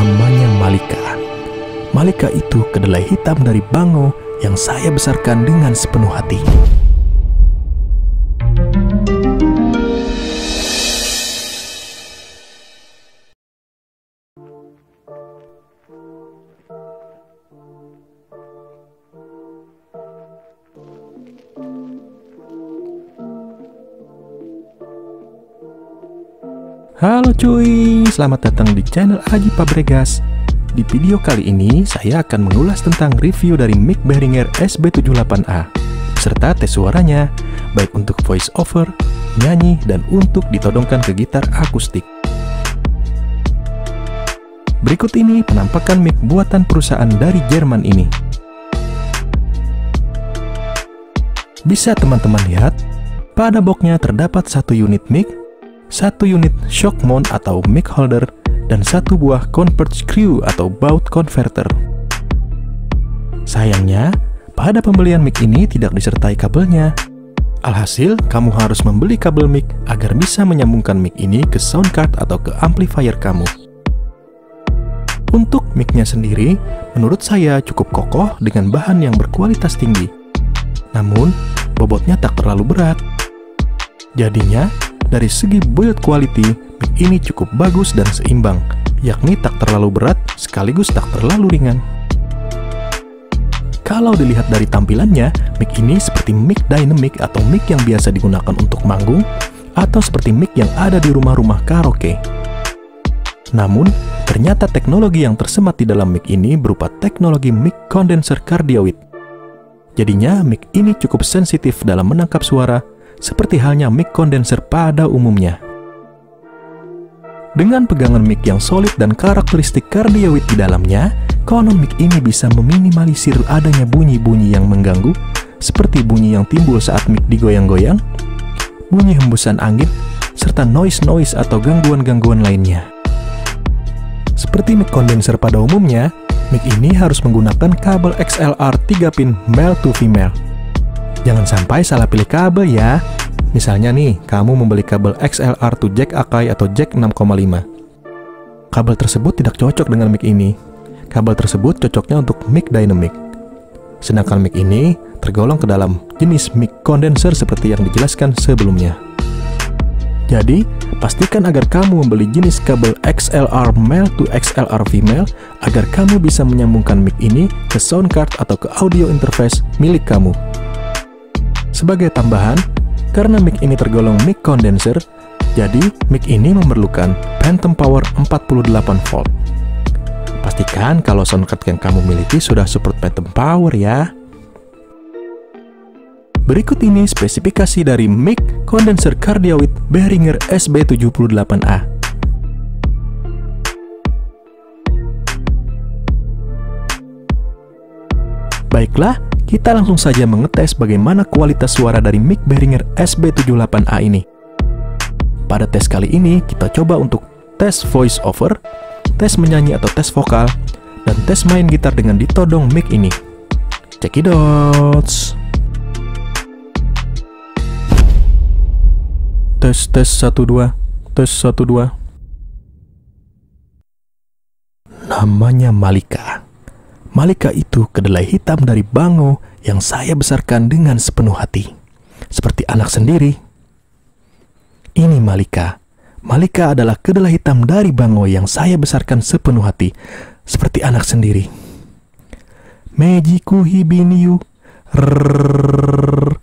Namanya Malika. Malika itu kedelai hitam dari Bango yang saya besarkan dengan sepenuh hati. Halo cuy, selamat datang di channel Aji Pabregas. Di video kali ini, saya akan mengulas tentang review dari mic Behringer SB78A, serta tes suaranya, baik untuk voice over, nyanyi, dan untuk ditodongkan ke gitar akustik. Berikut ini penampakan mic buatan perusahaan dari Jerman ini. Bisa teman-teman lihat, pada boxnya terdapat satu unit mic satu unit shock mount atau mic holder, dan satu buah convert screw atau baut converter. Sayangnya, pada pembelian mic ini tidak disertai kabelnya. Alhasil, kamu harus membeli kabel mic agar bisa menyambungkan mic ini ke sound card atau ke amplifier kamu. Untuk mic-nya sendiri, menurut saya cukup kokoh dengan bahan yang berkualitas tinggi. Namun, bobotnya tak terlalu berat. Jadinya, dari segi build quality, mic ini cukup bagus dan seimbang, yakni tak terlalu berat sekaligus tak terlalu ringan. Kalau dilihat dari tampilannya, mic ini seperti mic dynamic atau mic yang biasa digunakan untuk manggung, atau seperti mic yang ada di rumah-rumah karaoke. Namun, ternyata teknologi yang tersemat di dalam mic ini berupa teknologi mic condenser cardioid. Jadinya, mic ini cukup sensitif dalam menangkap suara seperti halnya mic condenser pada umumnya. Dengan pegangan mic yang solid dan karakteristik kardioid di dalamnya, konon mic ini bisa meminimalisir adanya bunyi-bunyi yang mengganggu, seperti bunyi yang timbul saat mic digoyang-goyang, bunyi hembusan angin, serta noise-noise atau gangguan-gangguan lainnya. Seperti mic condenser pada umumnya, mic ini harus menggunakan kabel XLR 3 pin male to female Jangan sampai salah pilih kabel ya. Misalnya nih, kamu membeli kabel XLR to jack Akai atau jack 6,5. Kabel tersebut tidak cocok dengan mic ini. Kabel tersebut cocoknya untuk mic dynamic. Sedangkan mic ini tergolong ke dalam jenis mic condenser seperti yang dijelaskan sebelumnya. Jadi, pastikan agar kamu membeli jenis kabel XLR male to XLR female agar kamu bisa menyambungkan mic ini ke sound card atau ke audio interface milik kamu. Sebagai tambahan, karena mic ini tergolong mic condenser, jadi mic ini memerlukan phantom power 48 volt. Pastikan kalau sound card yang kamu miliki sudah support phantom power ya. Berikut ini spesifikasi dari mic condenser cardioid Behringer SB78A. Baiklah, kita langsung saja mengetes bagaimana kualitas suara dari mic Behringer SB78A ini. Pada tes kali ini, kita coba untuk tes voice over, tes menyanyi atau tes vokal, dan tes main gitar dengan ditodong mic ini. Cekidot! Tes tes 12, tes 12. Namanya Malika. Malika itu kedelai hitam dari Bango yang saya besarkan dengan sepenuh hati. Seperti anak sendiri. Ini Malika. Malika adalah kedelai hitam dari Bango yang saya besarkan sepenuh hati. Seperti anak sendiri. Mejiku hibiniu. Rrrr.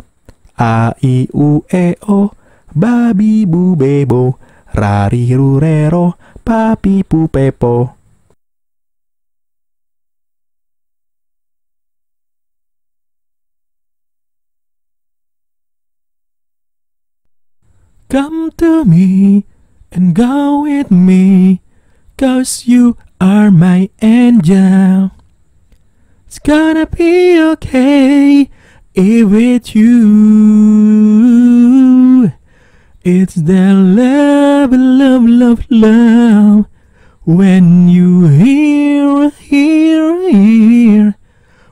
A I U E O babi bu bebo rari rurero papi pu pepo Come to me and go with me, cause you are my angel. It's gonna be okay if with you. It's the love, love, love, love. When you hear, hear, hear.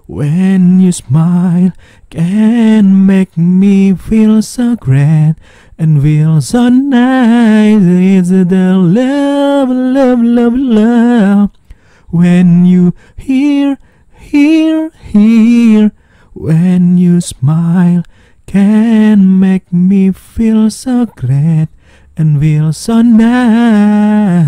When you smile, can make me feel so grand and feel so nice. It's the love, love, love, love. when you hear, hear, hear, when you smile can make me feel so great and feel so nice.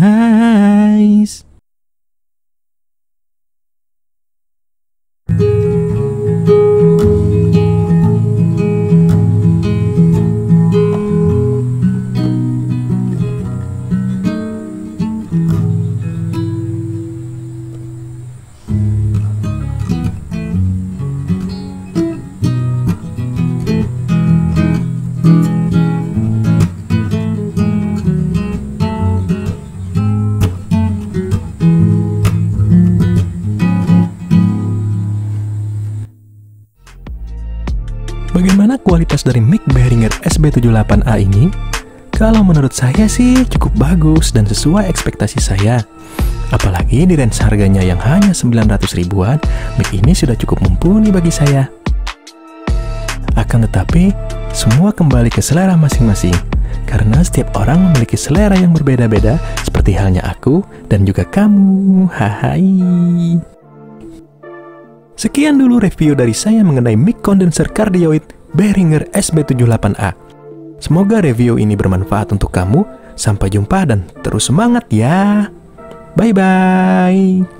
Bagaimana kualitas dari mic Behringer SB78A ini? Kalau menurut saya sih cukup bagus dan sesuai ekspektasi saya. Apalagi di range harganya yang hanya 900 ribuan, mic ini sudah cukup mumpuni bagi saya. Akan tetapi, semua kembali ke selera masing-masing. Karena setiap orang memiliki selera yang berbeda-beda, seperti halnya aku dan juga kamu. Hai. Sekian dulu review dari saya mengenai mic condenser cardioid Behringer SB78A. Semoga review ini bermanfaat untuk kamu. Sampai jumpa dan terus semangat ya. Bye bye.